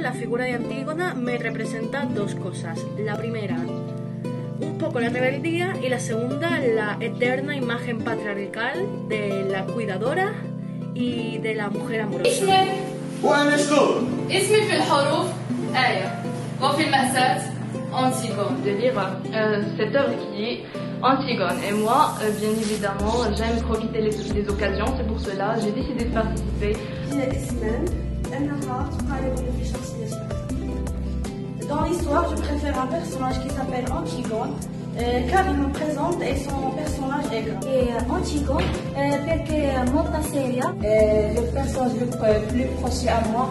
La figura de Antígona me representa dos cosas. La primera, un poco la rebeldía y la segunda, la eterna imagen patriarcal de la cuidadora y de la mujer amorosa. اسمي في الحروف آية وفي المأساة Antigone. De lire euh, cette œuvre qui est Antigone. Et moi, euh, bien évidemment, j'aime profiter les, des occasions, c'est pour cela j'ai décidé de participer. l'histoire, je préfère un personnage qui s'appelle Antigone, euh, car il me présente et son personnage est grand. Et euh, Antigone, euh, que euh, molta seria. Euh, le personnage le plus proche à moi.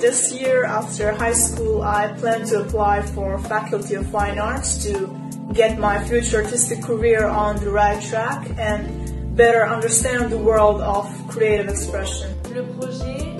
This year, after high school, I plan to apply for Faculty of Fine Arts to get my future artistic career on the right track and better understand the world of creative expression. Le projet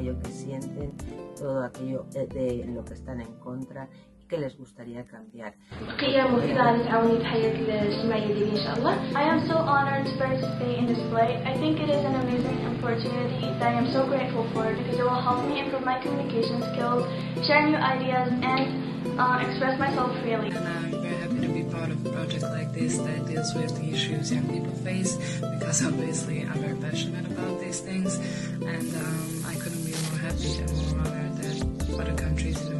aquello que sienten, todo aquello eh, de, lo que están en contra y que les gustaría cambiar. I am so honored to participate in this play. I think it is an amazing opportunity that I am so grateful for because it will help me improve my communication skills, share new ideas, and uh, express myself freely. part of a project like this that deals with the issues young people face because obviously I'm very passionate about these things, and um, I couldn't be more happy and more honored that other countries in the